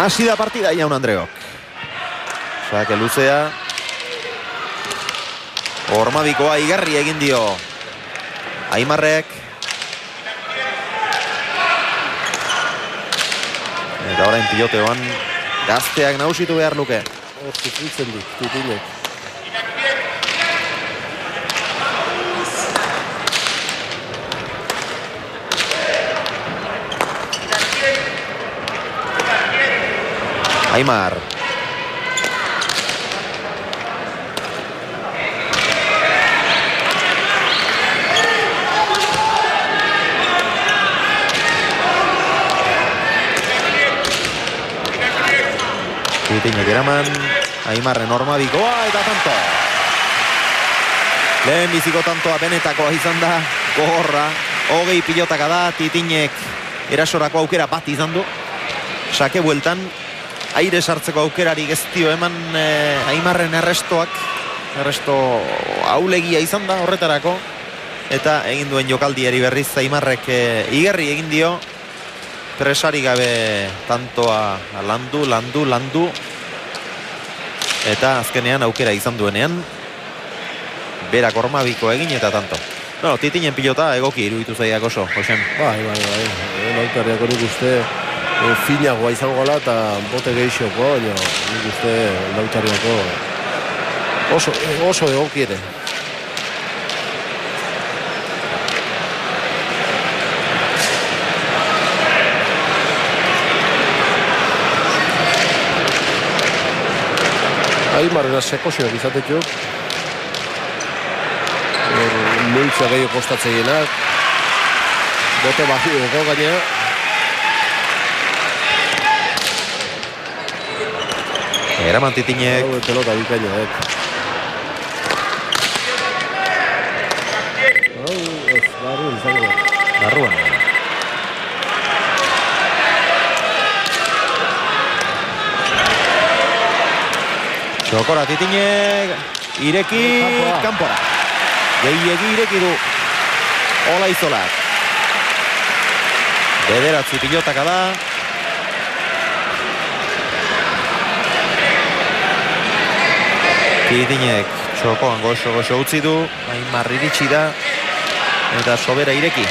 Hasi da partida jaun Andreok. Sake luzea. Ormabikoa igarri egin dio. Aimarrek. Eta orain piloteoan gazteak nausitu behar luke. Hor sufritzen du, titinek. Aimar. Titinek eraman, Aimarren norma bikoa eta tanto. Lehen biziko tantoa benetakoa izan da, gogorra, hogei pilotaka da, Titinek erasorako aukera bat izan du. Sake bueltan, aire sartzeko aukerari geztio eman eh, Aimarren errestoak, erresto aulegia izan da horretarako, eta egin duen jokaldiari berriz Aimarrek eh, igerri egin dio, presari gabe tantoa landu, landu, landu, eta azkenean aukera izan duenean, berak ormabiko egin eta tanto. No, titinen pilota egoki iruditu zaiak oso, Josen. Bai, bai, bai. E, Lautariak nik uste e, finagoa izango gala eta bote gehiago, baina nik uste lautariako oso, oso egoki ere. Aimarrena sekozioak izatetxo. Multza gehiago kostatzeienak. Bote dugu gainea. Eraman titinek, pelota bikaina, eh. Hau, ez, barru izango da. barruan. Txokora titinek, ireki, kanpora. Gehiegi ireki du, Ola izolak. Bederatzi pilotaka da. Titinek txokoan goxo goxo utzi du, Aimar iritsi da, eta sobera ireki.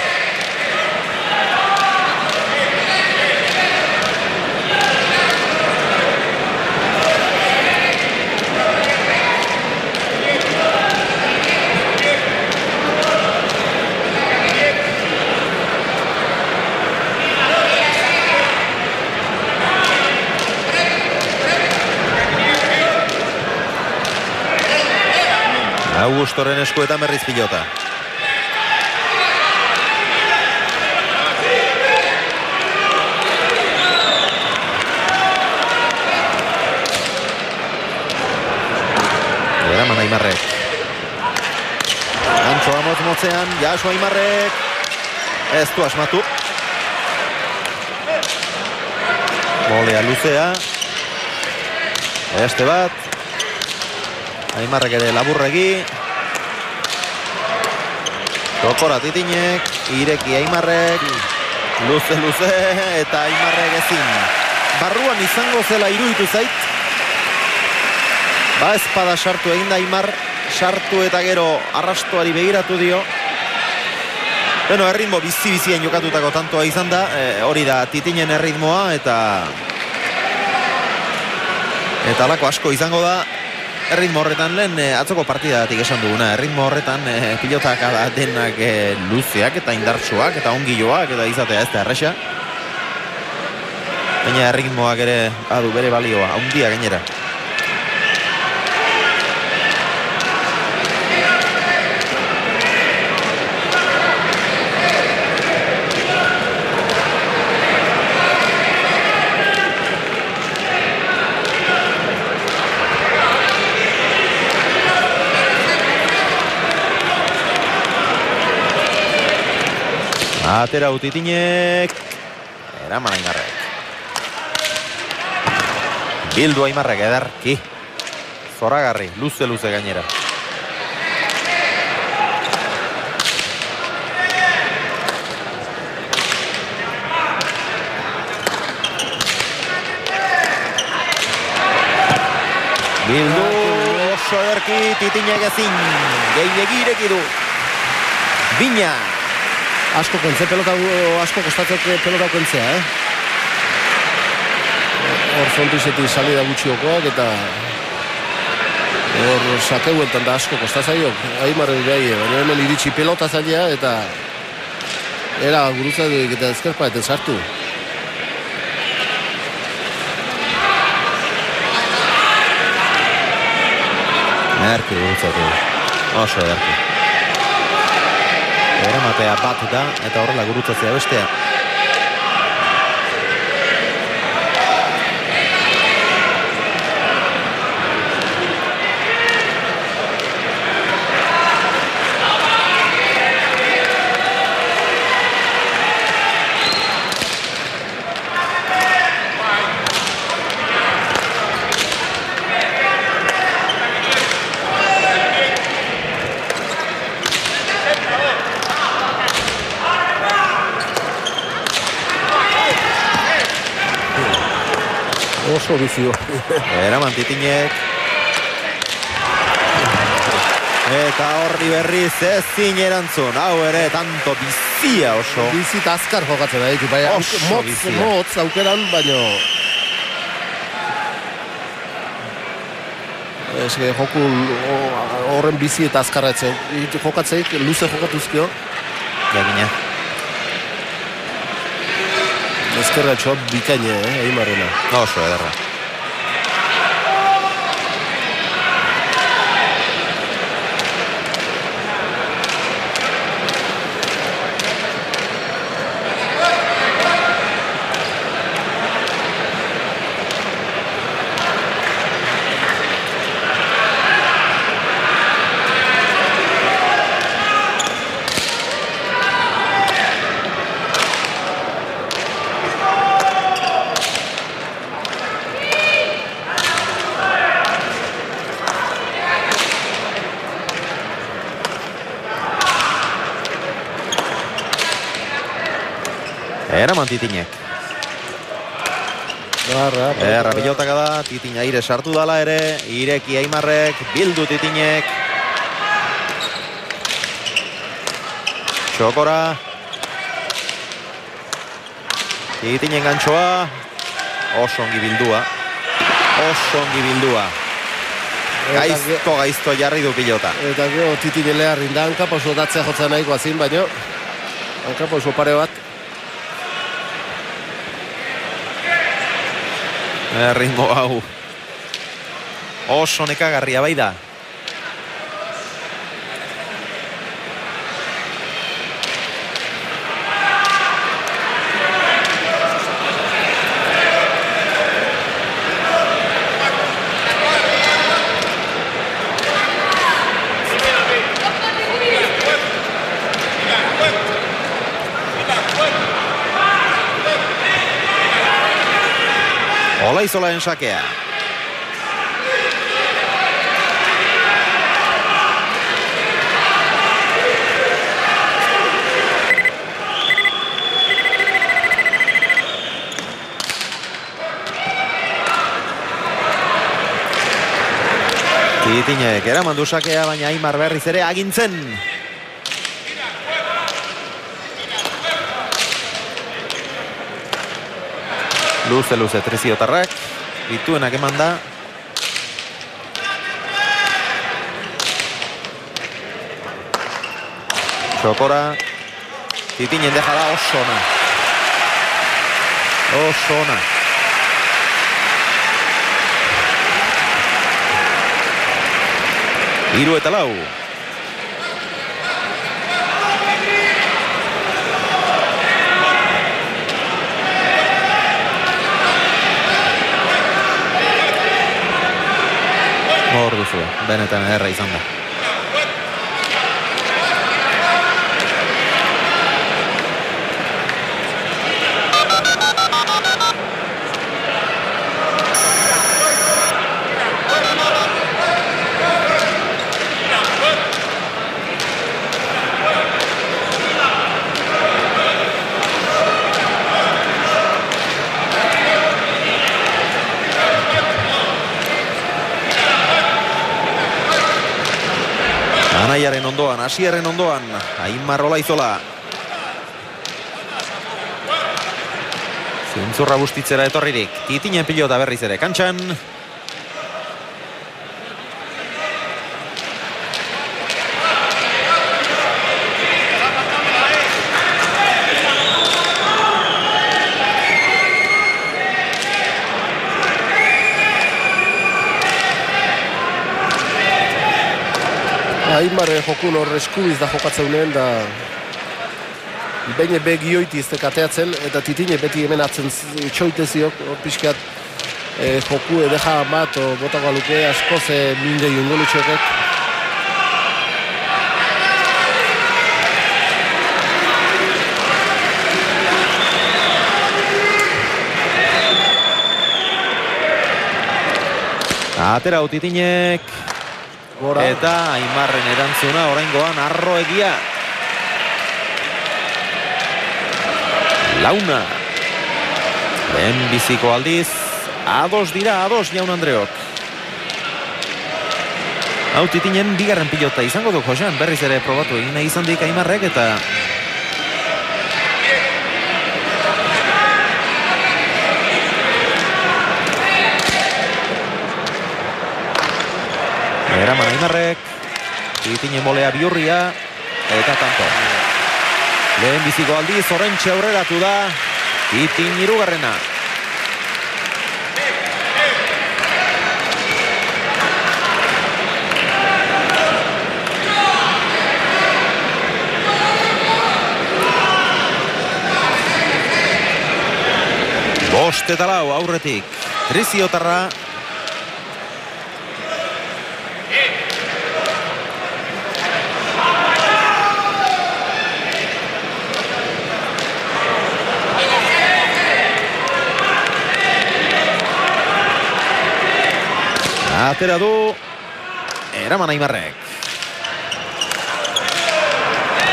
Augustoren eskuetan berriz pilota. Eraman Aimarrek. Antxo amotz motzean, jaso Aimarrek. Ez du asmatu. Bolea luzea. Este bat. Aimarrek ere laburregi. Tokora titinek, ireki Aimarrek, luze luze eta Aimarrek ezin. Barruan izango zela iruditu zait. Ba espada sartu egin da Aimar, sartu eta gero arrastoari begiratu dio. Beno, erritmo bizi-bizien jokatutako tantoa izan da, e, hori da titinen erritmoa eta eta alako asko izango da erritmo horretan lehen eh, atzoko partidadatik esan duguna, erritmo horretan eh, pilotak ala denak eh, luzeak eta indartsuak eta ongiloak eta izatea ez da erresa. Baina erritmoak ere badu bere balioa, handia gainera. Atera utitinek. Eraman Aimarrek. Bildu Aimarrek ederki. Zoragarri, luze-luze gainera. Bildu oso ederki titinek ezin. Gehiegi ireki du. Bina. Asko kentze pelota, asko kostatzek pelota kentzea, eh? Hor zontizetik salida gutxiokoak eta hor sakeuetan da asko kostatzaiok. Aimarren gai, baina hemen iritsi pelota zaila eta era gurutzatik eta ezkerpa eta sartu. Merki gurutzatu. Oso ederki. Eramatea bat da eta horrela gurutzatzea bestea. Oso bizio. Eraman titinek. Eta horri berriz ezin erantzun. Hau ere tanto bizia oso. Bizit azkar jokatzen da, bai, Oso motz, bizia. motz aukeran, baino... Ez joku horren bizi eta azkarratzen. Jokatzeik, luze jokatuzkio. Jakina. Ezkerra txoa bikaine, eh, Aimarrena. Oso ederra. Eraman titinek. Garra, Erra pilotaka da, titin aire sartu dala ere, ireki aimarrek, bildu titinek. Txokora. Titinen gantxoa. Oso ongi bildua. Oso ongi bildua. Gaizto, gaizto jarri du pilota. Eta gero titine leharrin da, hankapo oso datzea jotzen nahikoa zin, baino... Hankapo oso pare bat. Erringo hau. Oso nekagarria bai da. Olaizolaen sakea. Titinek eraman du sakea, baina Aimar berriz ere agintzen. Luze, luze, treziotarrak. Dituenak eman da. Txokora. Titinen deja da oso ona. Oso ona. Hiru eta lau. Hor duzu, benetan erra izan da. Ondoan, asierren ondoan, Aimar Olaizola. Zintzurra bustitzera etorririk, titinen pilota berriz ere, kantxan. Aimar jokun hor eskubiz da jokatzeunen da Beine be gioiti ez kateatzen eta titine beti hemen atzen txoiteziok pixkat e, joku edeja bat o botako aluke asko ze minde jungo Atera utitinek Gora. eta Aimarren erantzuna oraingoan arro egia. Launa. Lehen biziko aldiz, ados dira, ados jaun Andreok. Hau titinen bigarren pilota izango du Josean, berriz ere probatu egin nahi izan dik Aimarrek eta Eraman Aimarrek Titinen bolea biurria Eta tanto. Lehen biziko aldiz Orentxe aurreratu da Titin irugarrena Bost eta lau aurretik. Triziotarra Atera du. Eraman Aimarrek.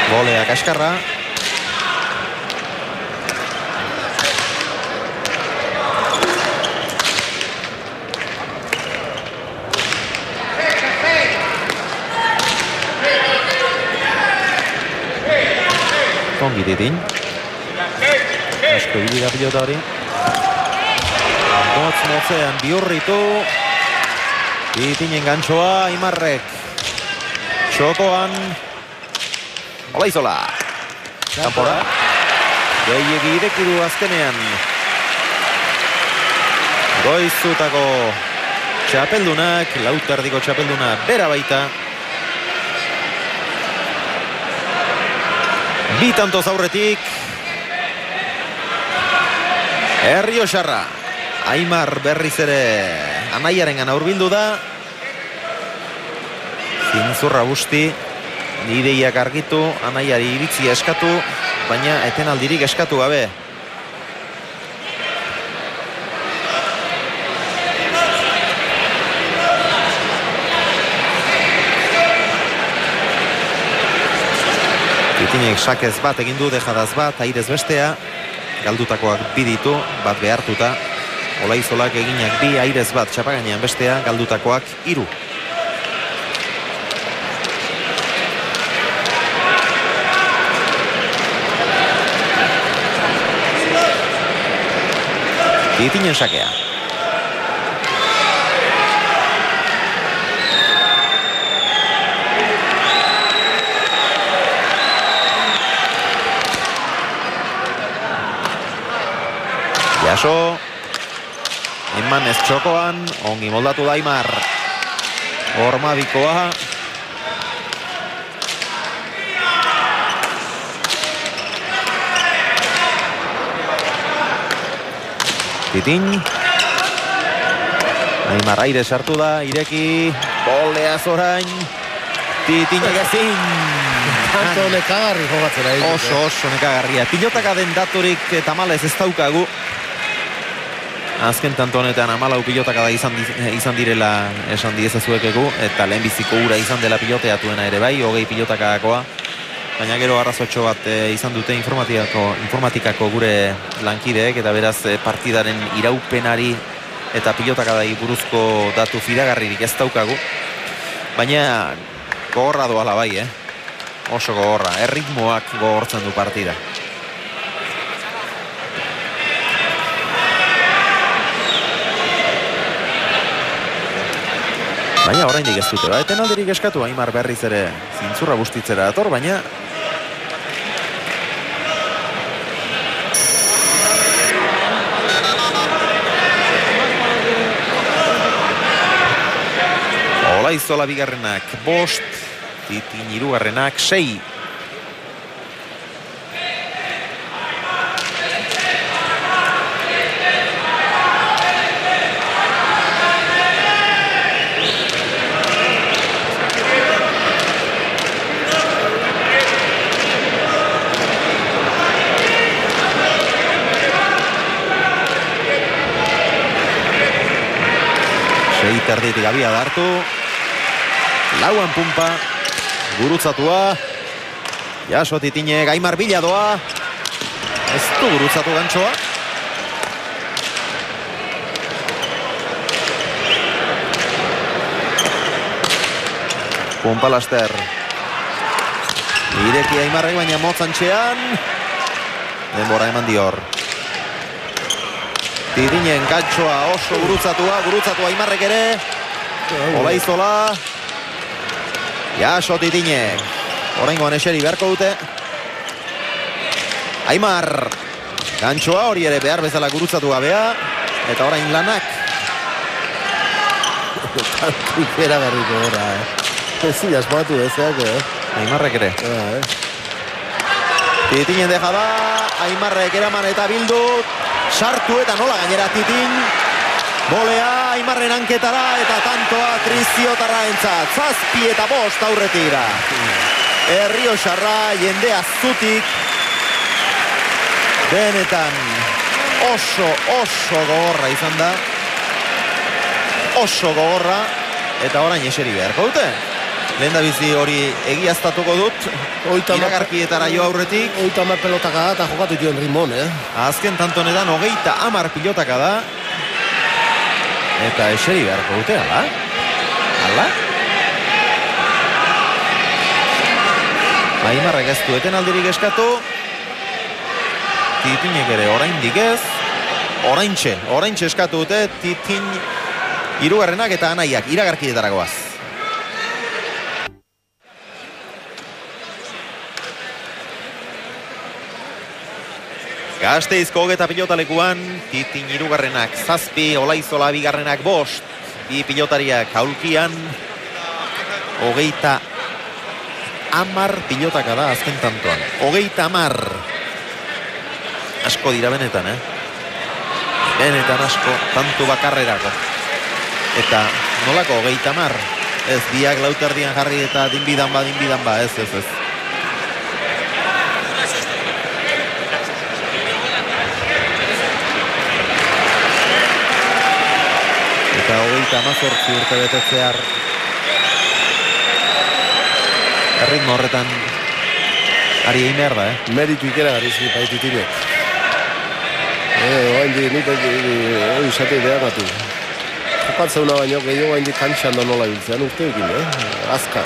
Bolea kaskarra Kongi ditin Asko ibili da pilota hori. Motz motzean biurritu Itinen gantxoa, Imarrek. Txokoan. Olaizola. Kampora. Gehiegi irekidu azkenean. Goizutako txapeldunak, lautardiko txapelduna bera baita. Bi tantoz aurretik. Herrio xarra. Aimar berriz ere anaiaren gana urbildu da. Zintzurra busti, ideiak argitu, anaiari iritzia eskatu, baina etenaldirik eskatu gabe. Titinek sakez bat egin du, dejadaz bat, airez bestea, galdutakoak biditu, bat behartuta, Olaizolak eginak bi airez bat txapagainean bestea galdutakoak hiru. Ditinen sakea. Jaso, Eman ez txokoan, ongi moldatu daimar. Ormabikoa. Titin. Aimar aire sartu da, ireki. Bolea zorain. Titin egezin. Tanto nekagarri jogatzen ari. Oso, oso nekagarria. Pilotaka den daturik tamalez ez daukagu. Azken tanto honetan amalau pilotaka da izan, izan direla esan diezazuekegu eta lehenbiziko ura izan dela piloteatuena ere bai, hogei pilotakakoa. Baina gero arrazotxo bat e, izan dute informatikako, informatikako gure lankideek eta beraz e, partidaren iraupenari eta pilotakadai buruzko datu fidagarririk ez daukagu. Baina gogorra doala bai, eh? oso gogorra, erritmoak gogortzen du partida. Baina oraindik ez dute, ba, etenaldirik eskatu Aimar berriz ere zintzurra bustitzera dator, baina Olaizola bigarrenak bost, titin irugarrenak sei. Sei terditik abia dartu. Lauan pumpa. Gurutzatua. Jaso titine gaimar bila doa. Ez du gurutzatu gantxoa. Pumpa laster. Ireki aimarrek baina motzantxean. Denbora eman dior. Titinen gantxoa oso gurutzatua. Gurutzatua aimarrek ere. Olaizola. Jaso titinek. Horrengoan eseri beharko dute. Aimar. Gantxoa hori ere behar bezala gurutzatu gabea. Eta orain lanak. Ikera garriko gora, eh. Ezin asmatu ezeak, eh. Aimarrek ere. Ja, eh. Titinen deja da. Aimarrek eraman eta bildu. Sartu eta nola gainera titin. Bolea Aimarren anketara eta tantoa Triziotarra entzat. Zazpi eta bost aurretik da. Herrio xarra jendea zutik. Benetan oso oso gogorra izan da. Oso gogorra. Eta orain eseri beharko dute. Lehen da bizi hori egiaztatuko dut. Oita Iragarkietara jo aurretik. Oita mar pelotaka da eta jokatu dion rimon, eh. Azken tantonetan hogeita amar pilotaka da. Eta eseri beharko dute, ala? Ala? Aimarrek ez du etenaldirik eskatu. Titinek ere oraindik ez. Oraintxe, oraintxe eskatu dute Titin hirugarrenak eta anaiak iragarkietaragoaz. Gazteizko hogeta pilotalekuan, titin irugarrenak zazpi, olaizola bigarrenak bost, bi pilotariak aulkian, hogeita amar pilotaka da azken tantoan. Hogeita amar. Asko dira benetan, eh? Benetan asko, tantu bakarrerako. Eta nolako hogeita amar? Ez, biak lauterdian jarri eta dinbidan ba, dinbidan ba, ez, ez, ez. eta hogeita amazortzi urte betetzear erritmo horretan ari egin behar da, eh? Meritu ikera garrizi baititinek. Eh, oain di, nik hori izate behar batu. Jokatzeuna baino gehiago hain di kantxan da nola biltzean urteekin, eh? Azka.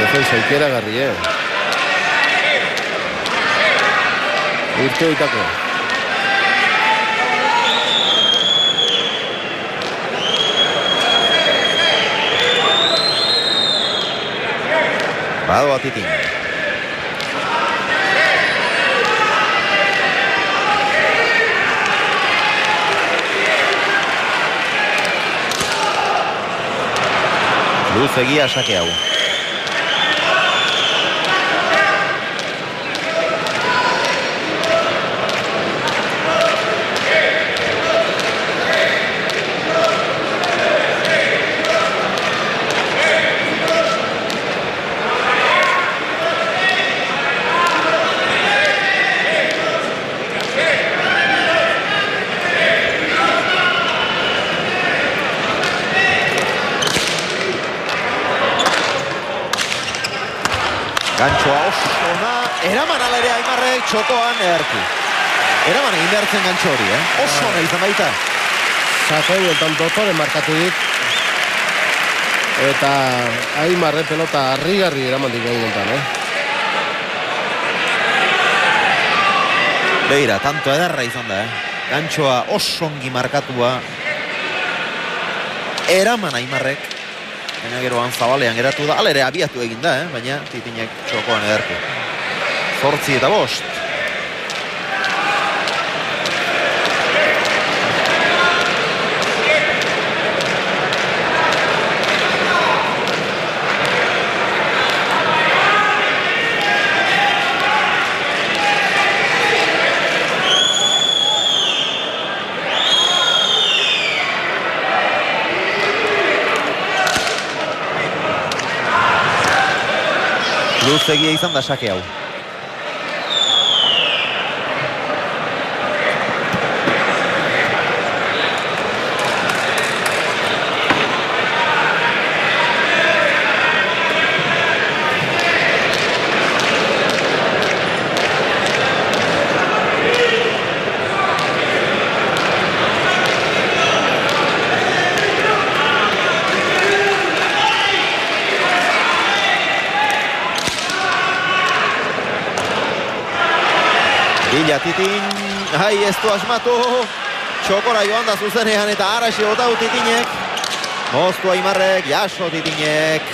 Defensa ikera garri, eh? Urte Salvado a Titín. Luz seguía saqueado. Eraman alere Aimarre txokoan eharki. Eraman egin behartzen gantxo hori, eh? Oso bai. hori izan baita. Zatoi, eta ondoko, demarkatu dit. Eta Aimarre pelota harri-garri eraman dik egin eh? Beira, tanto ederra izan da, eh? Gantxoa oso ongi markatua. Eraman Aimarrek. Baina gero han zabalean geratu da, alere abiatu egin da, eh? baina titinek txokoan edertu. 40 bost. luzegia izan da sake hau. Bila titin, hai ez du asmatu. Txokora joan da zuzenean eta araxi botau titinek. Moztu aimarrek, jaso titinek.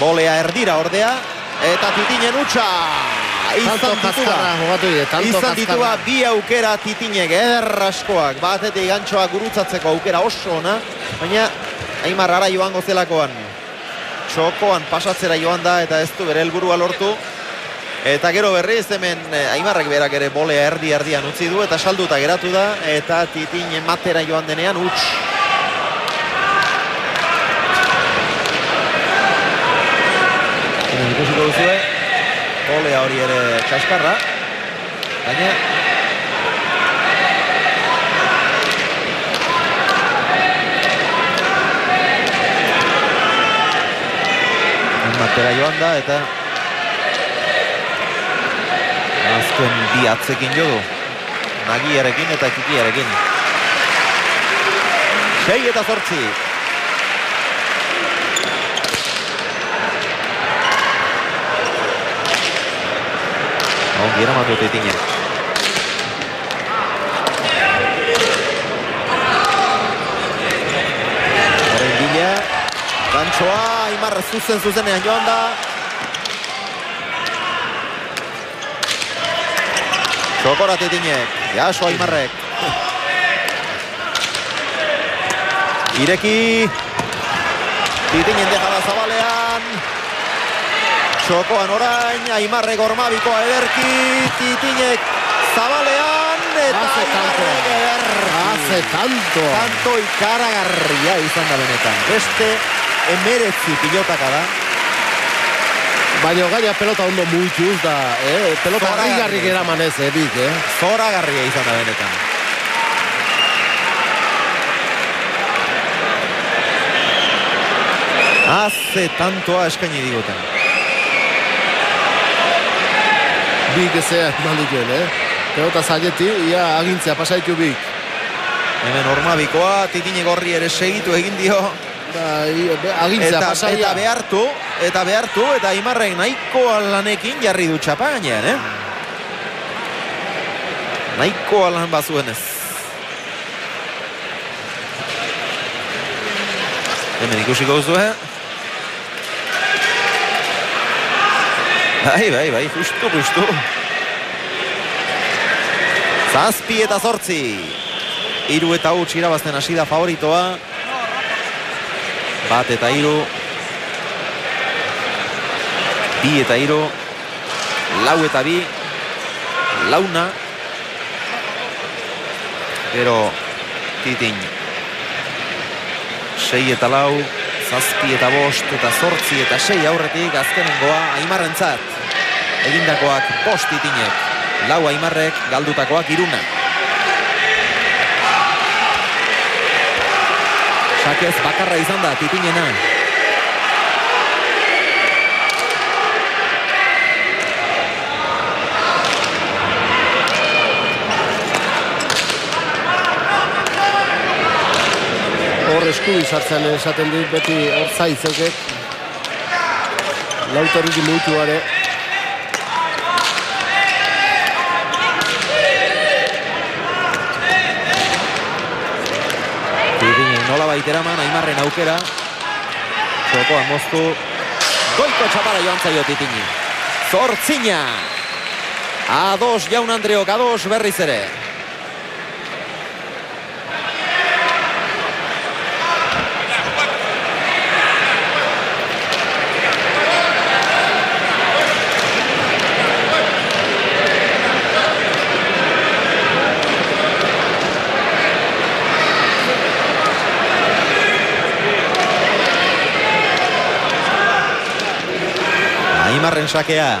Bolea erdira ordea. Eta titinen utxa. Izan ditua. Izan ditua bi aukera titinek erraskoak. Batetik gantxoa gurutzatzeko aukera oso ona. Baina Aimar ara joango zelakoan. Txokoan pasatzera joan da eta ez du bere helburua lortu. Eta gero berriz hemen eh, Aimarrek berak ere bolea erdi erdian utzi du eta salduta geratu da eta titin matera joan denean huts. Hemen ikusiko duzue, bolea hori ere kaskarra, baina matera joan da eta azken bi atzekin jo du. Nagiarekin eta kikiarekin. Sei eta zortzi. Ongi eramatu titinen. Horrein bila. Gantxoa, Aimar zuzen zuzenean joan da. Txokora titinek, jaso Aimarrek. Ireki. Titinen dejala zabalean. Txokoan orain, Aimarrek ormabikoa ederki. Titinek zabalean. Eta Hace tanto. Ederki. Hace tanto. Tanto ikaragarria izan da benetan. Beste emeretzi pilotaka da. Baina gaina pelota ondo muituz da, eh? Pelota Zora harrigarrik garri. eraman ez, edik, eh? Zoragarria izan da benetan. Haze tantoa eskaini diguten. Bik ezea eman dituen, eh? Pelota zaileti, ia agintzea pasaitu bik. Hemen ormabikoa, titine gorri ere segitu egin dio. Bai, be- agintzea Eta, pasaia. eta behartu, eta behartu, eta Imarrek nahiko lanekin jarri du txapa gainean, eh? Nahiko lan bazuen ez. Hemen ikusiko duzu, eh? Bai, bai, bai, justu, justu. Zazpi eta zortzi. Iru eta huts irabazten hasi da favoritoa. Bat eta hiru. Bi eta hiru. Lau eta bi. Launa. Gero titin. Sei eta lau. Zazpi eta bost eta zortzi eta sei aurretik azkenengoa Aimarrentzat. Egindakoak bost titinek. Lau Aimarrek galdutakoak iruna. Sakez bakarra izan da titinena. Hor eskubi sartzen esaten dit beti hor zaitzokek lautorrik mutu are Titine nola baitera man, Aimarren aukera. Txokoa moztu. Goiko txapara joan zaio Titini. Zortzina. A2 jaun Andreok, A2 berriz ere. Aimarren sakea.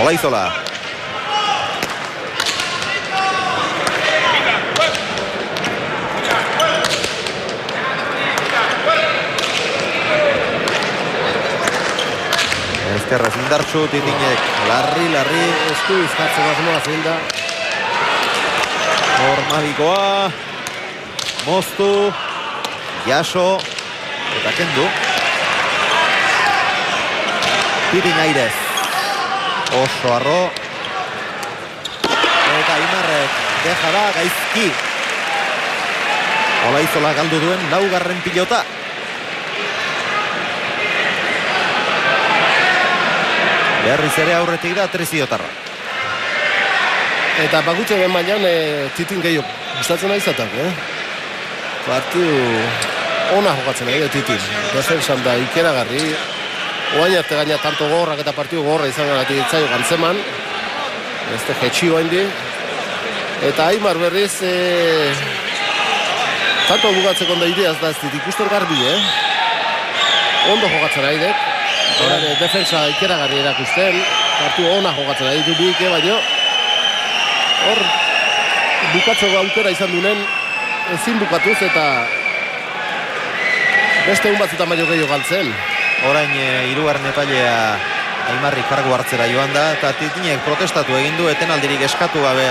Olaizola. Ezkerraz indartsu, titinek, larri, larri, eskubi jartzen asmoa zein da Normabikoa, moztu, jaso, eta kendu. Titin airez, oso arro, eta Imarrek, deja da, gaizki. Olaizola galdu duen laugarren pilota. Berriz ere aurretik da treziotarra. Eta bakutxe ben mailan e, titin gehiago gustatzen nahi zatak, eh? Partiu ona jokatzen nahi titin. Defensan da ikeragarri. Oain arte gaina tanto gorrak eta partiu gorra izan gara ditzaio gantzeman. Ez te jetxio handi. Eta Aimar berriz e, tanto bukatzeko da ideaz da ez dit ikusten garbi, eh? Ondo jokatzen nahi dek. Horan, defensa ikeragarri erakusten. Partiu ona jokatzen nahi ditu bike, baino hor bukatzeko aukera izan dunen ezin bukatuz eta beste un batzutan baino gehiago galtzen. Orain e, irugarren epailea Aimarri kargu hartzera joan da eta titinek protestatu egin du etenaldirik eskatu gabe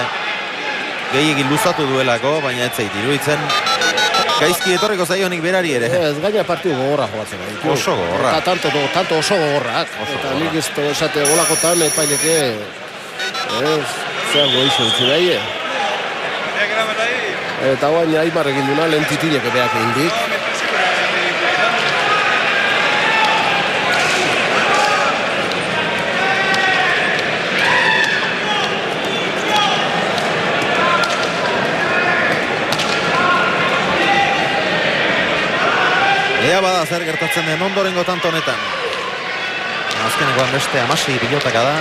gehiagin luzatu duelako, baina ez zait iruditzen gaizki etorriko zaionik berari ere. Ez gaina partiu gogorra joatzen. Gaitu. Oso gogorra. Eta tanto, tanto oso gogorrak. Oso eta gogorra. nik ez to esate golakotan epaileke ez, zer goizu utzi daie. Eta guain Aimar egin duna lehen titinek beak egin dik. Ea bada zer gertatzen den ondorengo tanto honetan. Azkenekoan beste amasi pilotaka da.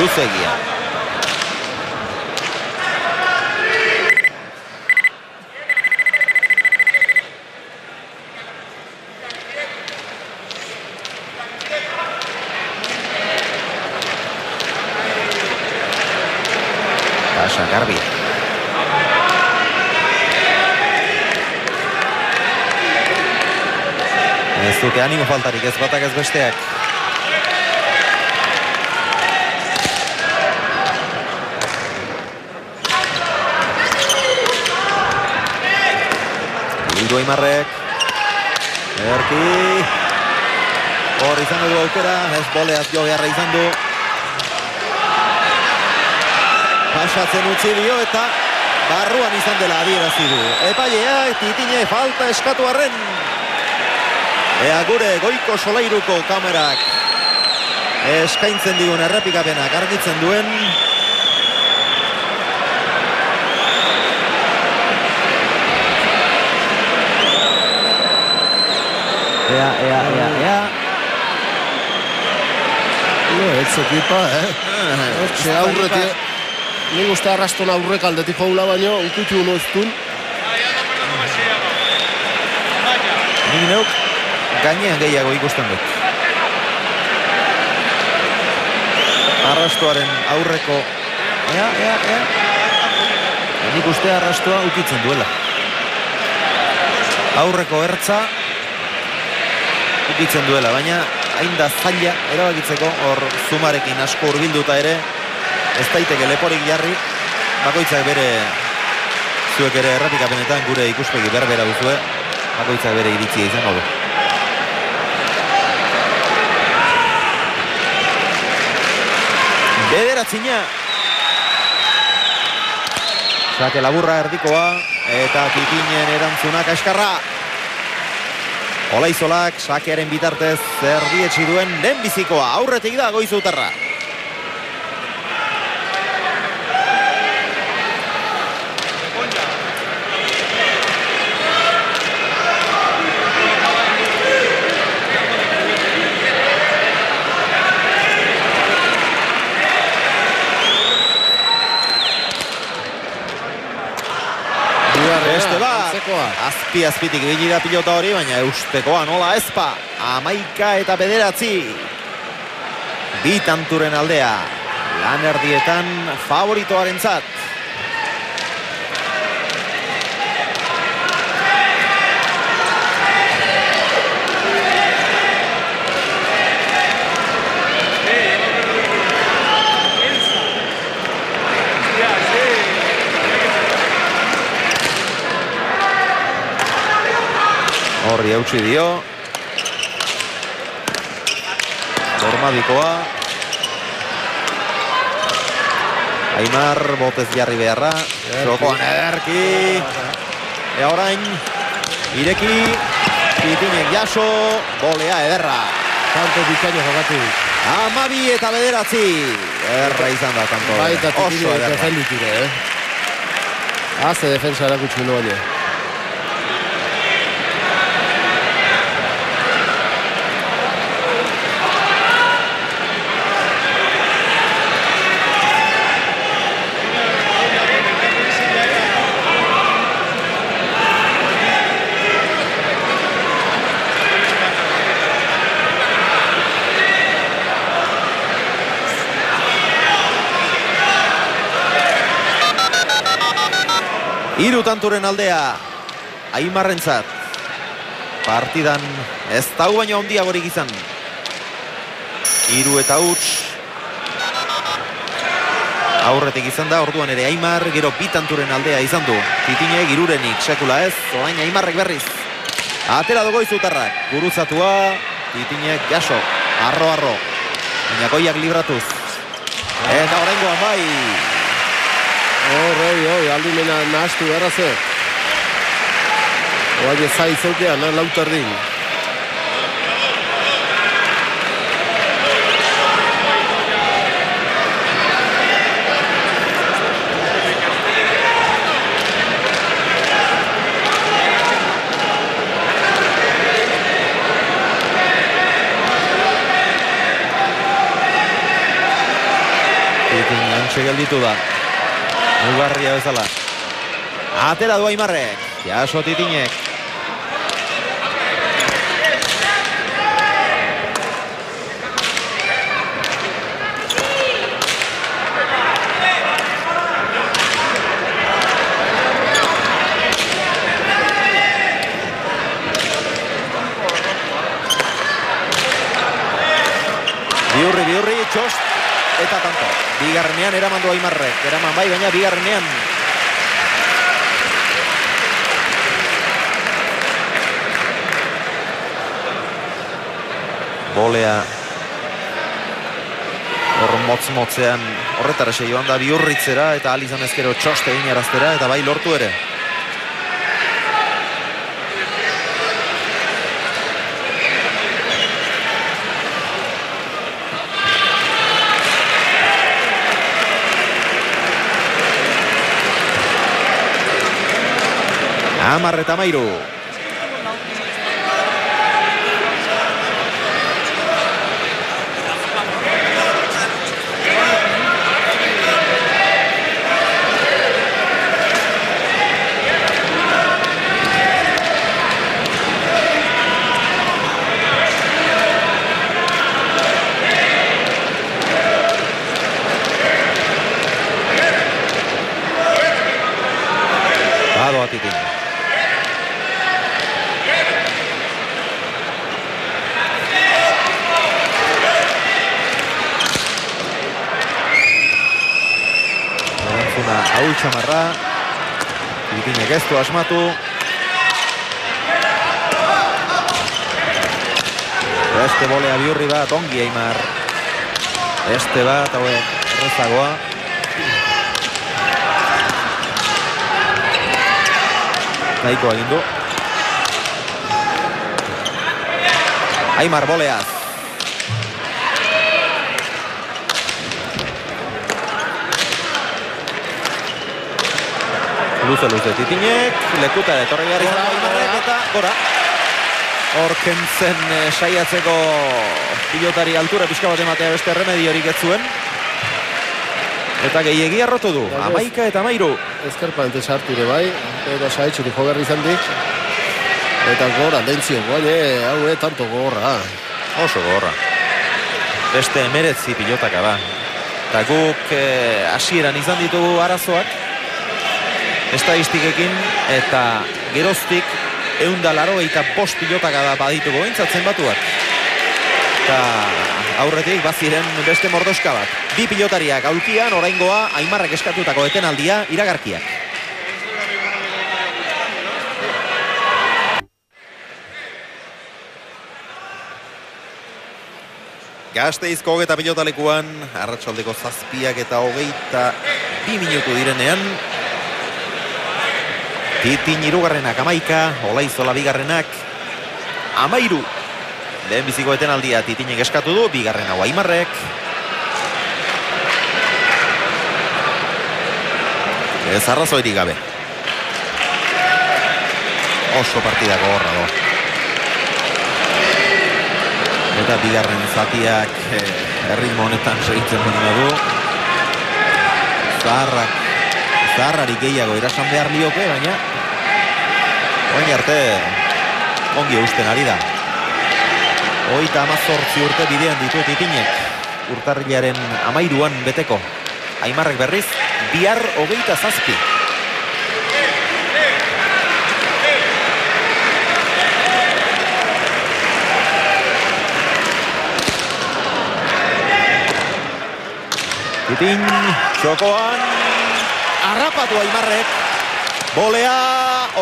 Luzegia. Pasa Garbi. Ez dute animo faltarik, ez batak ez besteak. Bildu Aimarrek. Erki. Hor izango du aukera, ez boleaz jo beharra izan du. Pasatzen utzi dio eta barruan izan dela adierazi du. Epailea, titine falta eskatu arren. Ea gure goiko solairuko kamerak eskaintzen digun errepikapenak argitzen duen. Ea, ea, ea, ea. No, ez ekipa, eh? Hortxe aurretik. Nik uste arraston aurrek aldetik joula baino, ukutu uno ez duen. Nik neuk gainean gehiago ikusten dut. Arrastoaren aurreko ea, ea, ea. Nik uste arrastoa ukitzen duela. Aurreko ertza ukitzen duela, baina hain da zaila erabakitzeko hor zumarekin asko hurbilduta ere ez daiteke leporik jarri bakoitzak bere zuek ere errapikapenetan gure ikuspegi berbera duzue bakoitzak bere iritzia izango du. Bederatzina Sake laburra erdikoa eta titinen erantzunak askarra Olaizolak sakearen bitartez zerdietsi duen lehenbizikoa. Aurretik da goizutarra. Beste bat, azpi azpitik bini da pilota hori, baina eustekoa nola ezpa. Amaika eta bederatzi. Bitanturen aldea. Lan erdietan favoritoaren zat. Horri hautsi dio. Formadikoa. Aimar, botez jarri beharra. Jokoan ederki. Ea orain, ireki. Pitinek jaso, bolea ederra. Tanto bikaino jokatu. Amabi eta bederatzi. Erra izan da, tanto. Bai, eta Oso titine ederra. defenditire, eh? Haze defensa erakutsi nu Hiru tanturen aldea Aimarrentzat partidan ez dau baino handiagorik izan. Hiru eta huts aurretik izan da, orduan ere Aimar, gero bi tanturen aldea izan du. Titine girurenik, sekula ez, orain Aimarrek berriz. Atera dugu izutarrak, guruzatua, Titinek jaso, arro-arro. Baina libratuz. Eta oraingoan bai, Hor, hoi, hoi, aldimena nahastu gara zer. Oain ez zai zaukean, na. Titin antxe gelditu da. Mugarria bezala. Atera du Aimarrek. Jaso Titinek. Biurri, biurri, txost, eta tanto. Bigarrenean eraman du Aimarrek. Eraman bai, baina bigarrenean bolea hor motz-motzean horretara joan da biurritzera eta alizan ezkero txoste egin eta bai lortu ere. Amar eta asmatu. Beste bolea biurri bat, ongi Eimar. Beste bat, haue, errezagoa. Nahiko egin du. Aimar boleaz. Luze luze titinek, lekuta etorri behar izan du Aimarrek eta gora. Hor kentzen eh, saiatzeko pilotari altura pixka bat ematea beste remediorik ez zuen. Eta gehiegi arrotu du, Bai, amaika eta amairu. Ezkerpante sartu ere bai, eta saitxutik jogarri izan dik. Eta gora, dentzio, guain, hau, e, tanto gorra. Oso gorra. Beste emeretzi pilotaka da. Eta guk eh, hasieran izan ditugu arazoak. Estadistikekin eta geroztik eunda laro eta bost pilotaka da baditugu entzatzen batuak. Eta aurretik baziren beste mordoska bat. Bi pilotariak aulkian, oraingoa Aimarrek eskatutako etenaldia iragarkiak. Gazteizko hogeta pilotalekuan, arratsaldeko zazpiak eta hogeita bi minutu direnean. Titin irugarrenak amaika, olaizola bigarrenak amairu. Lehen biziko etenaldia titinek eskatu du, bigarren hau aimarrek. Ez arrazoirik gabe. Oso partidako horra do. Eta bigarren zatiak eh, erritmo honetan segitzen duen du. Zaharrak, zaharrari gehiago irasan behar lioke, baina Oin arte ongi eusten ari da. Oita amazortzi urte bidean ditu titinek. Urtarrilaren amairuan beteko. Aimarrek berriz, bihar hogeita zazpi. Titin, txokoan, harrapatu Aimarrek, bolea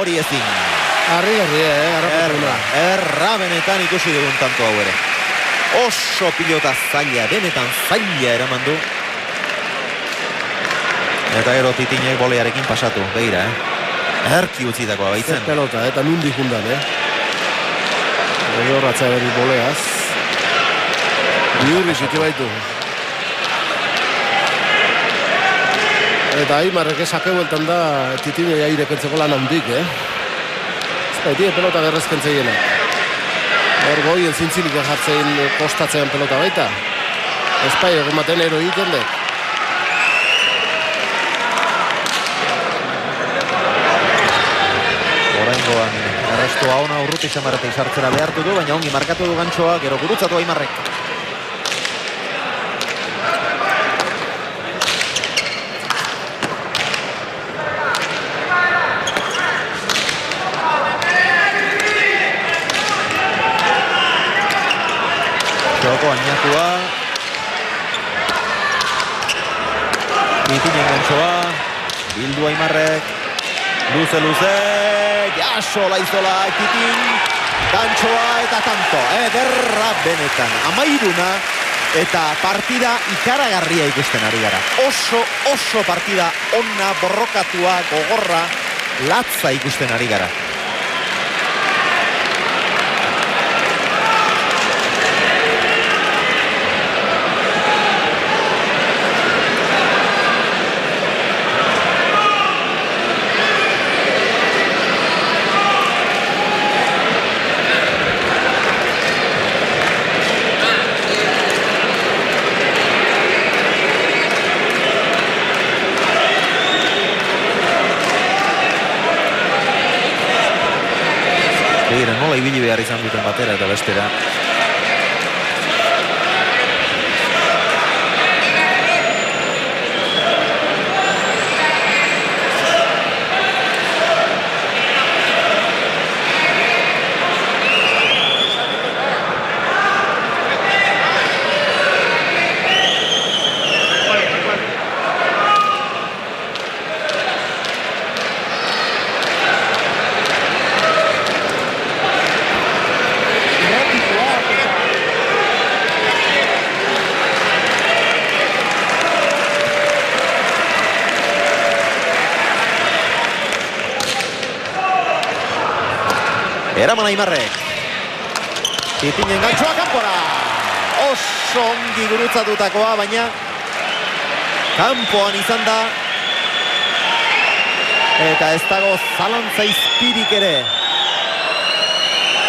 hori ezin. Arri, arri, eh, Erra, erra benetan ikusi dugun tanto hau ere. Oso pilota zaila, benetan zaila eraman du. Eta gero titinek bolearekin pasatu, begira, eh? Erki utzitakoa Zer baitzen. pelota, eta nundi jundan, eh? Egi horratza beri boleaz. Biurri ziki baitu. Eta Aimarrek esake bueltan da titine airekentzeko lan handik, eh? Ez baiti, pelota gerrezkentzeiena. Hor goien zintzilik jartzein kostatzean pelota baita. Espai, egun baten ero egiten dek. Oraingoan errestua ona urruti xamarreta izartzera behartu du, baina ongi markatu du gantxoa, gero gurutzatu Aimarrek. Txoko ainatua. Itinen gantxoa. Bildu Aimarrek. Luze, luze. Jaso laizola Titin. Gantxoa eta tanto. Ederra benetan. Amairuna. Eta partida ikaragarria ikusten ari gara. Oso, oso partida onna, borrokatua, gogorra, latza ikusten ari gara. Izan duten batera eta bestera. Eraman Aimarrek. Titinen gantzua kanpora. Oso ongi gurutzatutakoa, baina kanpoan izan da. Eta ez dago zalantza izpirik ere.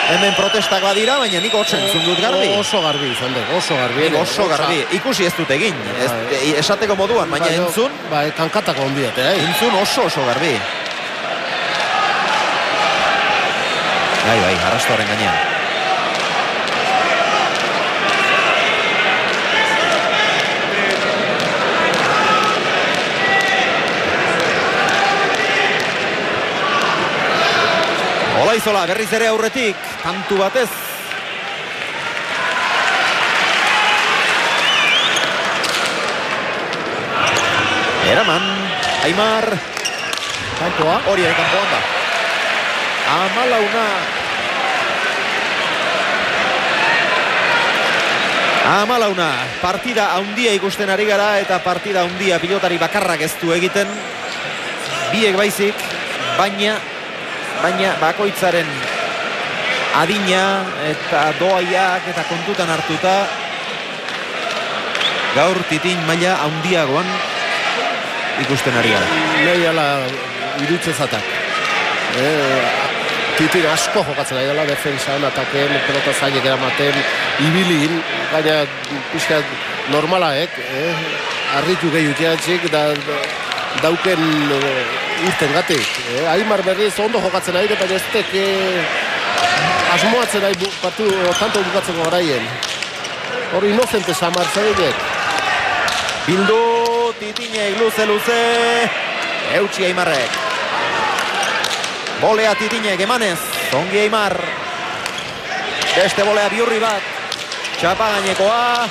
Hemen protestak badira, baina nik otzen zundut garbi. Oso garbi izan dut, oso garbi. Nik oso garbi. Ikusi ez dut egin. Ez, Bai. esateko moduan, baina entzun, Bai, kankatako ondiate, eh? entzun oso oso garbi. Bai, bai, arrastoaren gainean. Olaizola berriz ere aurretik, tantu batez. Eraman, Aimar, Kanpoa. hori ere kanpoan da. Amalauna. Amalauna, partida haundia ikusten ari gara eta partida haundia pilotari bakarrak ez du egiten. Biek baizik, baina, baina bakoitzaren adina eta doaiak eta kontutan hartuta gaur titin maila haundiagoan ikusten ari gara. Nei ala irutze zatak. Eh, titin asko jokatzen ari dela, defensan, ataken, pelota zailek eramaten, ibilin, gaina pixka normalaek, eh? Arritu gehi utiatxik, da, da, dauken eh, urten gatik. Eh? Aimar berriz ondo jokatzen ari, baina ez tek eh, asmoatzen ari bu- partu tanto bukatzeko garaien. Hor inocente samar zailek. Bildu Titinek luze luze Eutxi Aimarrek Bolea Titinek emanez Ongi Aimar Beste bolea biurri bat. Txapa gainekoa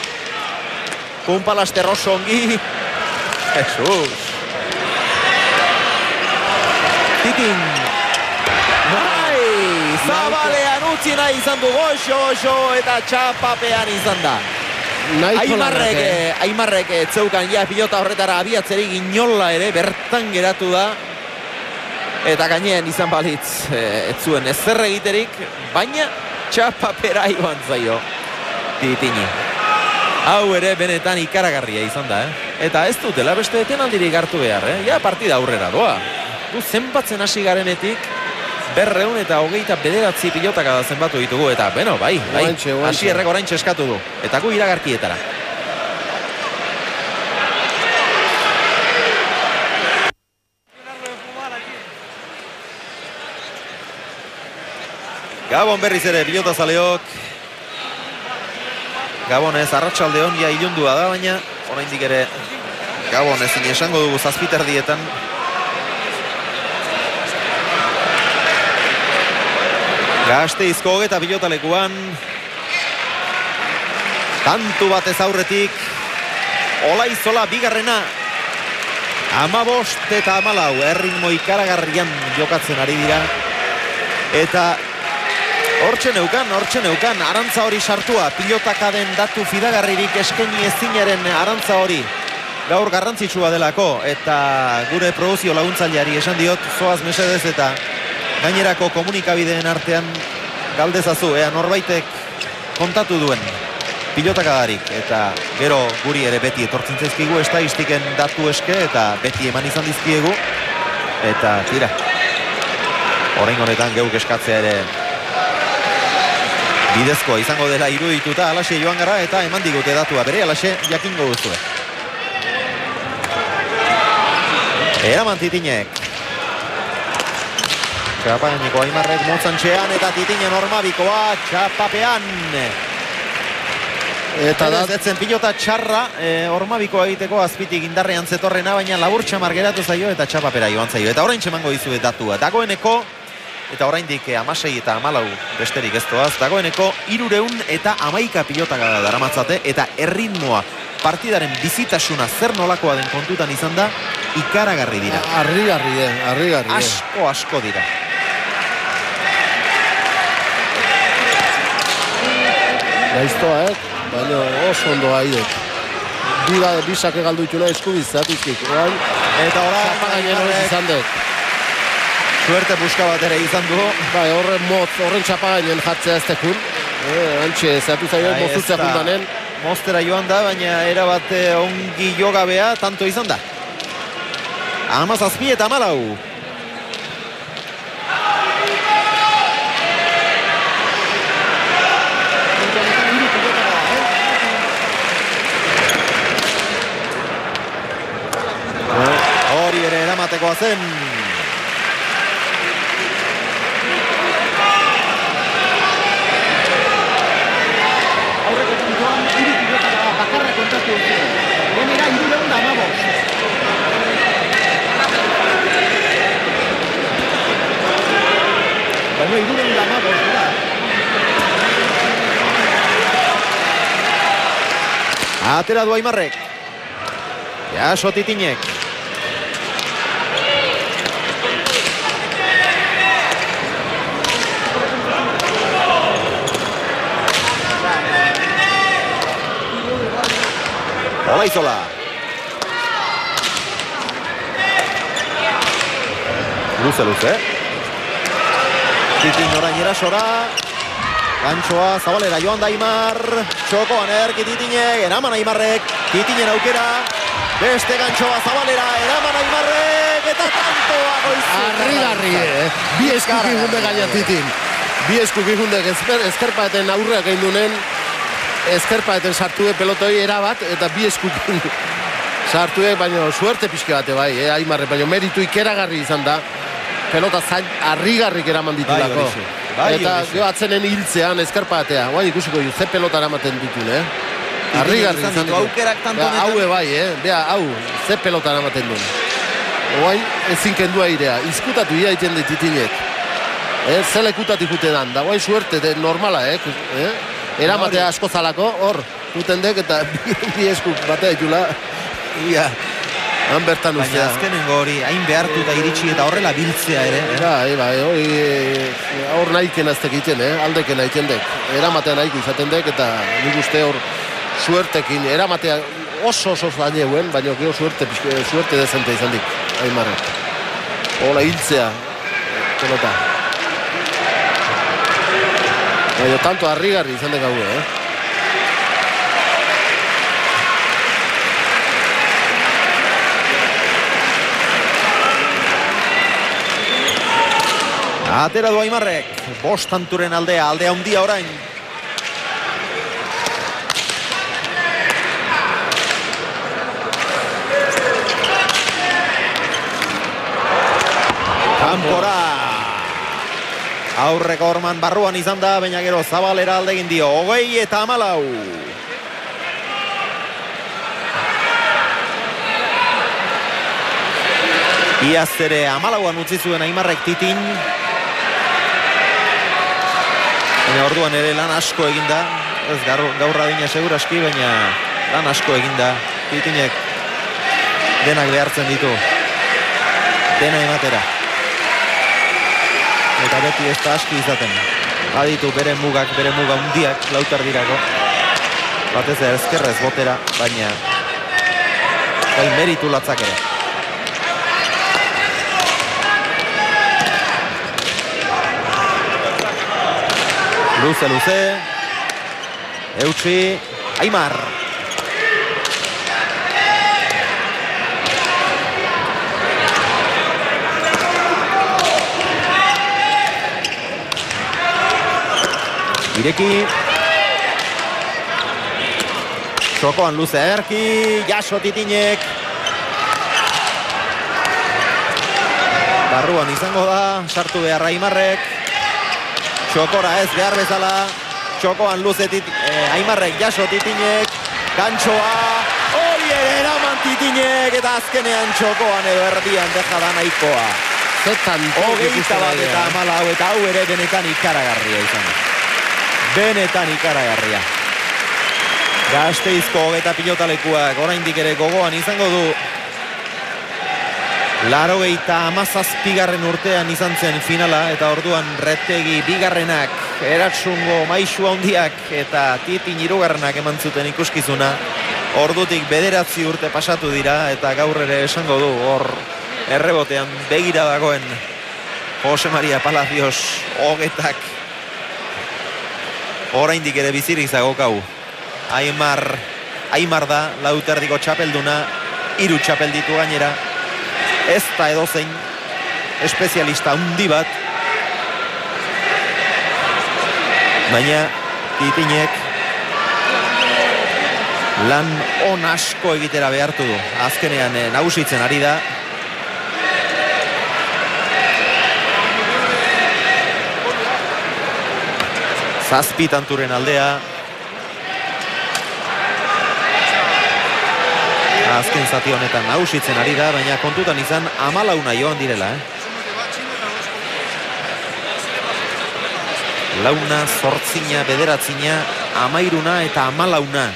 Pumpalaster oso ongi Jesus. Titin. Bai Zabalean utzi nahi izan du goxo oso eta txapapean izan da. Aimarrek, eh? eh, Aimarrek ez zeukan ja pilota horretara abiatzerik inola ere bertan geratu da eta gainean izan balitz eh, ez zuen ezer egiterik baina txapapera iban zaio titini hau ere benetan ikaragarria izan da eh? eta ez dutela beste etenaldirik hartu behar eh? ja partida aurrera doa. Gu zenbatzen hasi garenetik berreun eta hogeita bederatzi pilotaka da zenbatu ditugu eta beno, bai, bai, hasi errek oraintxe eskatu du. Eta gu iragarkietara Gabon berriz ere pilota zaleok. Gabon ez arratsalde hon ja ilundua da baina oraindik ere Gabon ezin esango dugu zazpiterdietan. Gasteizko hogeta pilotalekuan Tantu batez aurretik. Olaizola bigarrena. Amabost eta amalau erritmo ikaragarrian jokatzen ari dira. Eta Hortxe neukan, hortxe neukan, arantza hori sartua, pilotaka den datu fidagarririk eskaini ezinaren arantza hori. Gaur garrantzitsua delako, eta gure produzio laguntzaileari esan diot, zoaz mesedez eta gainerako komunikabideen artean galdezazu, ea norbaitek kontatu duen pilotakadarik, eta gero guri ere beti etortzen zaizkigu estadistiken datu eske, eta beti eman izan dizkiegu, eta tira, orain honetan geuk eskatzea ere bidezkoa izango dela irudituta alaxe joan gara eta eman digute datua bere alaxe jakingo duzue. Eraman titinek. Txapaineko Aimarrek motzantxean eta titinen ormabikoa txapapean. Eta da, Ez etzen pilota txarra e, ormabikoa egiteko azpitik indarrean zetorrena, baina labur txamar geratu zaio eta txapapera joan zaio. Eta orain txemango dizuet datua. Dagoeneko eta oraindik eh, amasei eta amalau besterik ez doaz, dagoeneko irureun eta amaika pilotaka daramatzate eta erritmoa partidaren bizitasuna zer nolakoa den kontutan izan da ikaragarri dira. Arrigarri, eh, arrigarri. eh. Asko, asko dira. Gaiztoa, eh? Baina oso ondo aidek. Bida, bisake galdu ituna eskubiz, zatizkik. Eta orain, zapa gainen hori Aimarrek izan dut. Suerte buska bat ere izan du. Bai, horren motz, horren txapagainen jatzea ez tekun. Eh, antxe, zehatu zaio, mozutzea puntanen. Mostera joan da, baina erabat eh, ongi jogabea tanto izan da. Amazazpi eta amalau. Hori ere eramatekoa zen. aurreko puntuan hiru pilota da bakarra kontatu dute. Gainera hirureun da hamabost. Baina hirureun da. Atera du Aimarrek. Jaso titinek. Olaizola. Luze, luze. Titin orain erasora. Gantxoa, zabalera joan da Aimar. Txokoan erki Titinek, eraman Aimarrek. Titinen aukera. Beste gantxoa, zabalera, eraman Aimarrek. Eta tantoa goizu. Arri-garri, eh? Bi eskuk igunde gaina titin. Bi eskuk igunde ezkerpaeten aurreak egin dunen. Ezkerpaeten sartu de pelotoi erabat, eta bi eskuk sartu de, baina suerte pixke bate bai, eh? Aimarre, baina meritu ikeragarri izan da. Pelota zain harrigarrik eraman ditulako. horixe. Bai, eta gero atzenen hiltzean ezkerpatea. Guain ikusiko ju, ze pelota eramaten ditun, eh? Harrigarri izan izan ditu ditu. aukerak tanto Bea. Haue bai, eh? Bea, hau, ze pelota eramaten duen. Oain ezin kendua irea, izkutatu ia iten dititinek. Eh, ze lekutatik dan, da guain suerte, de normala, eh? eh? Eramatea asko zalako, hor, juten dek, eta bi, eskuk batea ditula, Ia. han bertan Baina ustea. azkenengo hori, hain behartu eta iritsi eta horrela biltzea ere. eh? Bai, bai, hori eh, hor nahiken aztek egiten, eh? aldeken egiten dek. Eramatea nahiko izaten dek, eta nik uste hor suertekin, eramatea oso oso zaineuen, baina gero suerte, pixke- suerte dezente izan dik, Aimarrek. Hola, hiltzea, pelota. Baina tanto harrigarri izan dek hau, eh? Atera du Aimarrek. Bost tanturen aldea, aldea handia orain. Kanpora. Aurreko orman barruan izan da, baina gero zabalera alde egin dio. Hogei eta amalau. Iaz ere amalauan utzi zuen Aimarrek titin. Baina orduan ere lan asko eginda. Ez gaur, gaur adina seguraski, baina lan asko eginda. Titinek denak behartzen ditu. Dena ematera. Eta beti ez da aski izaten. Baditu bere mugak, bere muga hundiak lautar dirako. Batez ere ezkerrez botera, baina gai meritu latzak ere. Luze, luze. Eutxi. Aimar. Ireki. Txokoan luze erki. Jaso titinek. Barruan izango da. Sartu behar Aimarrek. Txokora ez behar bezala. Txokoan luzetit, eh, Aimarrek jaso titinek. Gantxoa. Hori ere eraman titinek. Eta azkenean txokoan edo erdian deja da nahikoa. Hogeita bat eta amala hau eta hau ere benetan ikaragarria izan da. Benetan ikaragarria. Gasteizko hogeta pilotalekuak oraindik ere gogoan izango du Larogeita amazazpigarren urtean izan zen finala eta orduan retegi bigarrenak eratsungo maisu handiak eta titin hirugarrenak eman zuten ikuskizuna ordutik bederatzi urte pasatu dira eta gaur ere esango du hor errebotean begira dagoen Jose Maria Palacios hogetak oraindik ere bizirik zagokau. Aimar, Aimar da lauterdiko txapelduna, hiru txapel ditu gainera. Ez da edozein espezialista handi bat. Baina titinek lan on asko egitera behartu du. Azkenean eh, nagusitzen ari da. Zazpi tanturen aldea. Azken zati honetan nagusitzen ari da, baina kontutan izan amalauna joan direla. Eh? Launa, zortzina, bederatzina, amairuna eta amalauna.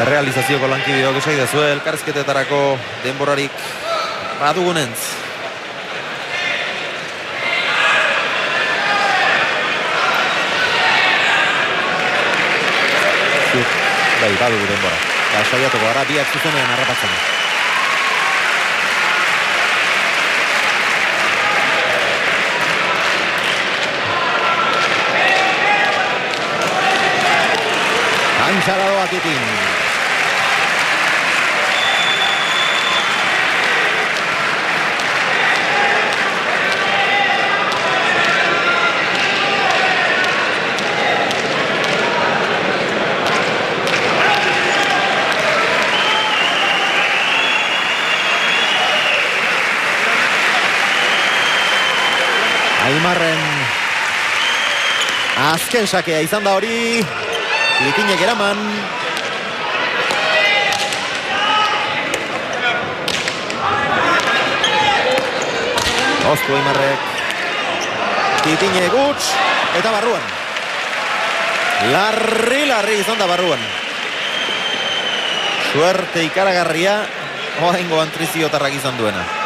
Errealizazioko lankideok esai da zuen, elkarrizketetarako denborarik badugunentz. Ziur, bai, badugu denbora. Ba, saiatuko gara biak zuzenean harrapatzen. Antxara doa titin. Aimarren azken sakea izan da hori. Itinek eraman. Oztu Aimarrek Titine gutx eta barruan. Larri, larri izan da barruan. Suerte ikaragarria. Oaingo antriziotarrak izan duena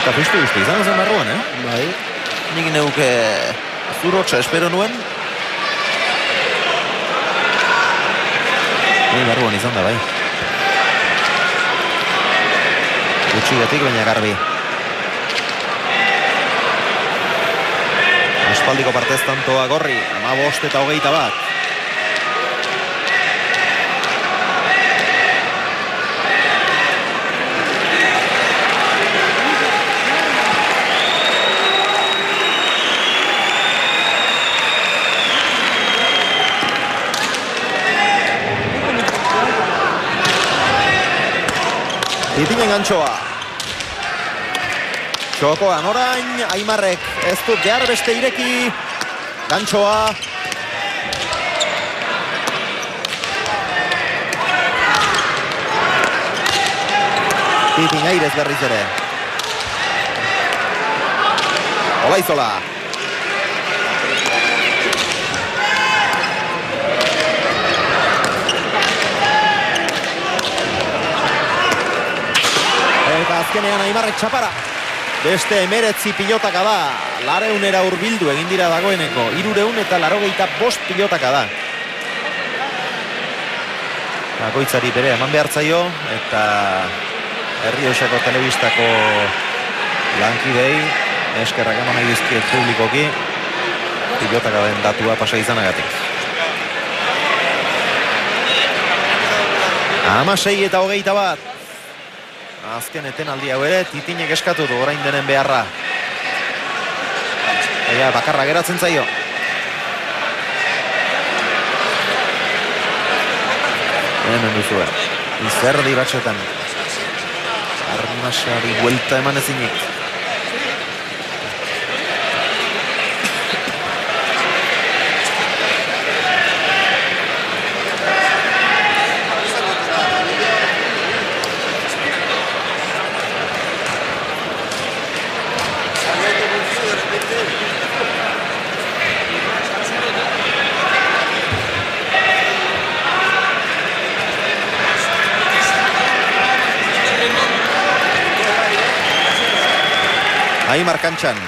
Eta piztu piztu izan zen barruan, eh? Bai, Nik neuke zurrotxa espero nuen. Ni barruan izan da, bai. Gutxigatik baina garbi. Aspaldiko partez tantoa gorri, ama bost eta hogeita bat. Titinen gantxoa. Txokoan orain, Aimarrek ez du behar beste ireki. Gantxoa. Titin airez berriz ere. Olaizola. Eta azkenean Aimarrek txapara. Beste emeretzi pilotaka da. Lareunera urbildu egin dira dagoeneko. Irureun eta larogeita bost pilotaka da. Bakoitzari bere eman behartzaio eta Herriosako telebistako lankidei eskerrak eman nahi dizkiet publikoki pilotaka den datua pasa izanagatik. Amasei eta hogeita bat. Azken etenaldi hau ere, titinek eskatu du orain denen beharra. Ega, bakarra geratzen zaio. Hemen duzue. Izerdi batxetan. Arnasari buelta eman ezinik. Aimar kantxan.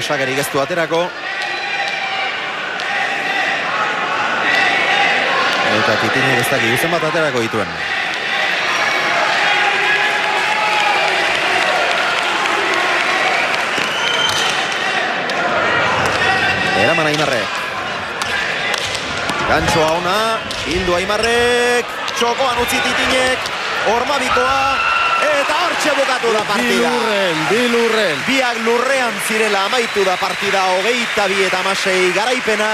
Sagerik ez aterako. Eta titinek ez dakik, zen bat aterako dituen. Eraman Aimarrek. Gantxoa ona, hildu Aimarrek, txokoan utzi titinek, ormabikoa, eta hortxe bukatu da partida. Bilurren, bilurren. Biak lurrean zirela amaitu da partida hogeita bi eta amasei garaipena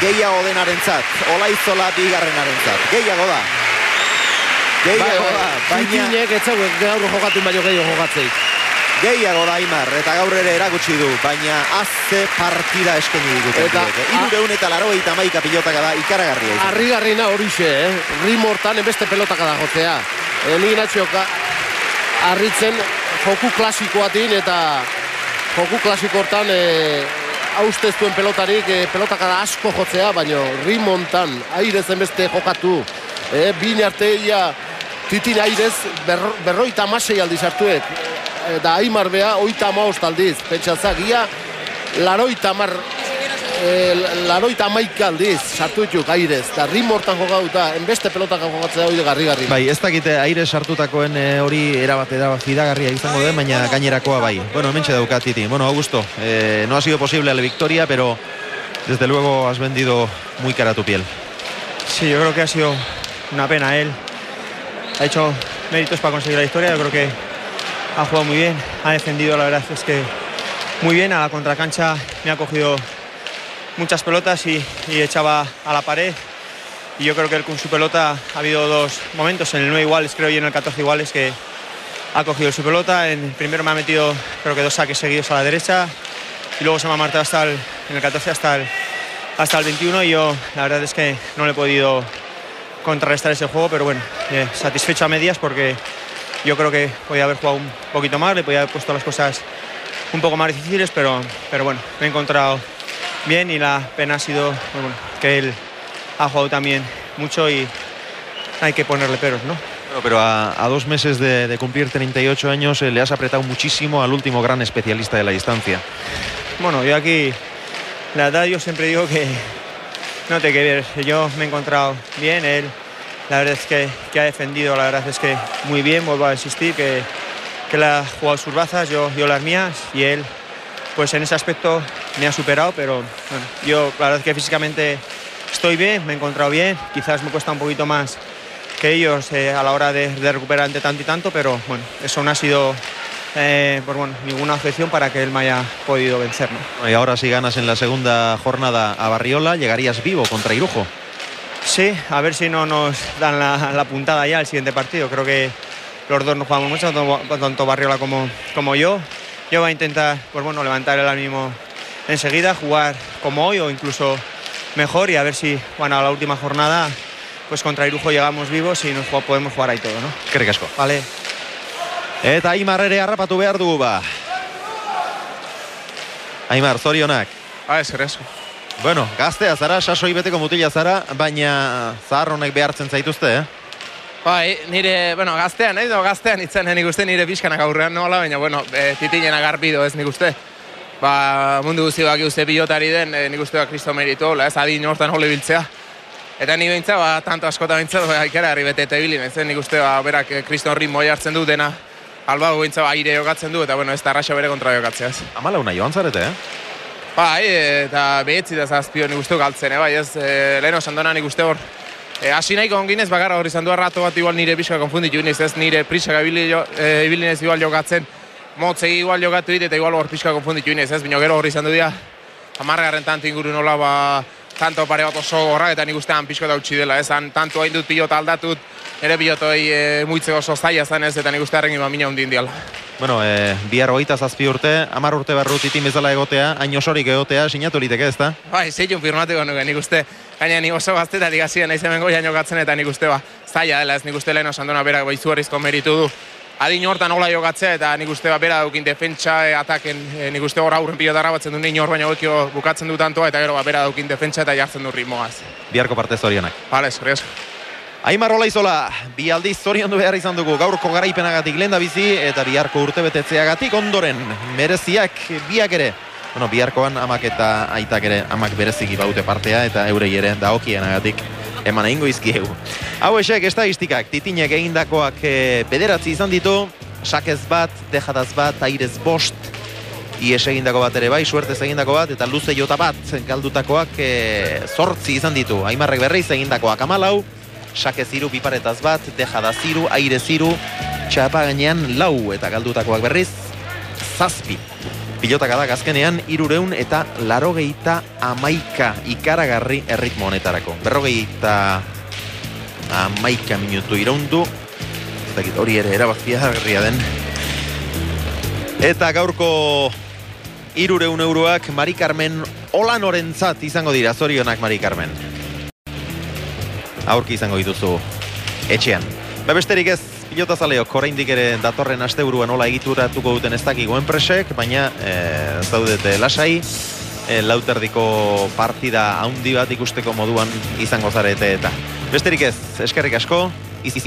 gehiago denaren zat. Olaizola bigarrenaren zat. Gehiago da. Gehiago da, baina Titinek ez zauek gaur jokatu baino gehiago jokatzeik. gehiago da Aimar eta gaur ere erakutsi du, baina azze partida eskeni digute. Eta- Irureun eta larogeita maika pilotaka da ikaragarria. Arrigarrina horixe, eh? Rimortan enbeste pelotaka da jotzea. E, ni natxoka arritzen joku klasikoatin eta joku klasiko hortan e, haustez duen pelotarik e, pelotaka da asko jotzea, baino rimontan airez enbeste jokatu. E, bin arte ia titin airez berro, berroita amasei aldiz hartuek. Eta Aimar bea oita amaost aldiz. Pentsatzak, ia laroita amar e, laroita amaika aldiz sartu dituk airez. Eta rimortan jokatuta, enbeste pelotak jokatzea hori garri-garri. Bai, ez dakite aire sartutakoen eh, hori erabat erabat fidagarria izango den, baina gainerakoa bai. Bueno, hementxe dauka Titi. Bueno, Augusto, eh, no ha sido posible la victoria, pero desde luego has vendido muy cara tu piel. Sí, yo creo que ha sido una pena. Él ha hecho méritos para conseguir la victoria. Yo creo que ha jugado muy bien, ha defendido, la verdad es que muy bien. A la contracancha me ha cogido muchas pelotas y, echaba a la pared. Y yo creo que con su pelota ha habido dos momentos, en el 9 iguales creo y en el 14 iguales que ha cogido su pelota. En el primero me ha metido creo que dos saques seguidos a la derecha y luego se me ha marcado hasta el, en el 14 hasta el, hasta el 21 y yo la verdad es que no le he podido contrarrestar ese juego, pero bueno, eh, satisfecho a medias porque yo creo que podía haber jugado un poquito más, le podía haber puesto las cosas un poco más difíciles, pero, pero bueno, me he encontrado bien y la pena ha sido bueno, que él ha jugado también mucho y hay que ponerle peros, ¿no? Bueno, pero a, a dos meses de, de cumplir 38 años eh, le has apretado muchísimo al último gran especialista de la distancia. Bueno, yo aquí, la verdad, yo siempre digo que no te que ver. Yo me he encontrado bien, él, la verdad es que, que ha defendido, la verdad es que muy bien, vuelvo a insistir, que, que él ha jugado sus bazas, yo, yo las mías, y él, pues en ese aspecto me ha superado, pero bueno, yo la verdad es que físicamente estoy bien, me he encontrado bien, quizás me cuesta un poquito más que ellos eh, a la hora de, de recuperar ante tanto y tanto, pero bueno, eso no ha sido eh, pues bueno, ninguna objeción para que él me haya podido vencer. ¿no? Y ahora si ganas en la segunda jornada a Barriola, llegarías vivo contra Irujo. Sí, a ver si no nos dan la, la puntada ya al siguiente partido. Creo que los dos no jugamos mucho, tanto, tanto Barriola como, como yo. Yo voy a intentar pues bueno, levantar el ánimo enseguida, jugar como hoy o incluso mejor y a ver si bueno, a la última jornada pues contra Irujo llegamos vivos y nos podemos jugar ahí todo, ¿no? Kerrik asko. Vale. Eta Aimar ere harrapatu behar dugu ba. Aimar, zorionak. Ba, ez asko. Bueno, gaztea zara, sasoi beteko mutila zara, baina zahar honek behartzen zaituzte, eh? Bai, nire, bueno, gaztean, eh, gaztean itzen nik uste nire pixkanak aurrean nola, baina, bueno, e, titinen agarpido ez nik uste. Ba, mundu guzti baki uste pilotari den, e, nik uste kristo meritu, hola, ez adin hortan hole biltzea. Eta ni behintza, ba, tanto askota behintza, ba, ikera harri bete eta ez, nik uste, ba, berak eh, kriston ritmo jartzen du dena, alba behintza, ba, aire jokatzen du, eta, bueno, ez da arraxa bere kontra jokatzea, ez. Amalauna joan zarete, eh? Bai, eta behetzi da zazpio nik uste galtzen, eh, bai, ez, e, lehen osan dona nik uste hor, e, hasi nahiko onginez, bakarra hori izan du rato bat igual nire pixka konfunditu iniz, ez nire prisak e, ibilinez igual jokatzen, motzei igual jokatu dit, eta igual hor pixka konfunditu iniz, ez, bino gero hori izan du dira, amargarren tanto inguru nola, ba, tanto pare bat oso gorra, eta nik ustean pixko da utzi dela, ez, han tanto hain dut pilota aldatut, ere pilotoi e, muitzeko oso zaila zen ez, eta nik uste harren ima mina hundin diala. Bueno, eh, bihar hogeita zazpi urte, amar urte barru titin bezala egotea, hain osorik egotea, sinatu liteke ez da? Bai, zeitun firmatuko nuke, nik uste, gaina ni oso gaztetatik hasien naiz hemen goian jokatzen eta nik uste ba, zaila dela ez nik uste lehen osan duna berak ba, izugarrizko meritu du. Adin hortan hola jokatzea eta nik uste ba, bera daukin defentsa, e, ataken, e, nik uste hor aurren pilotara batzen du nien hor baina hokio bukatzen du tantoa eta gero ba, bera daukin defentsa eta jartzen du ritmoaz. Biharko parte zorionak. Bale, asko. Aimar Olaizola, bi aldiz zoriondu behar izan dugu gaurko garaipenagatik lehen bizi eta biharko urte betetzeagatik ondoren mereziak biak ere Bueno, biharkoan amak eta aitak ere amak bereziki baute partea eta eurei ere daokienagatik eman egingo izkiegu. Hau esek, estadistikak, titinek egindakoak e, bederatzi izan ditu, sakez bat, dejataz bat, airez bost, ies egindako bat ere bai, suertez egindako bat, eta luze jota bat galdutakoak e, zortzi izan ditu. Aimarrek berriz egindakoak amalau, sakez iru piparetaz bat, dejada ziru, aire ziru, txapa gainean lau eta galdutakoak berriz, zazpi. Pilotaka da azkenean irureun eta larogeita amaika ikaragarri erritmo honetarako. Berrogeita amaika minutu iraundu, ez dakit hori ere erabakiagarria den. Eta gaurko irureun euroak Mari Carmen Olanorentzat izango dira, zorionak Mari Carmen. Aurki izango dituzu etxean. Ba besterik ez, pilotazaleok oraindik ere datorren asteburuan nola egituratuko duten ez dakigu enpresek, baina e, zaudete lasai, e, lauterdiko partida haundi bat ikusteko moduan izango zarete eta. Besterik ez, eskerrik asko, iziz